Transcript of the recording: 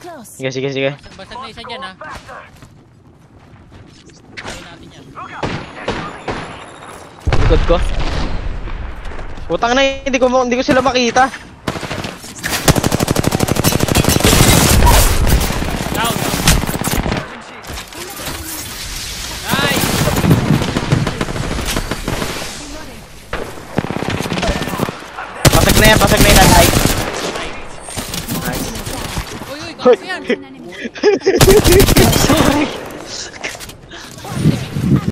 close. Sige, sige, sige. Basag na isa dyan ha. Kaya natin yan. Likod ko. Putang na, hindi ko, hindi ko sila makita. Down. Nice. Pasag na yan, pasag na yan, ay. Hey.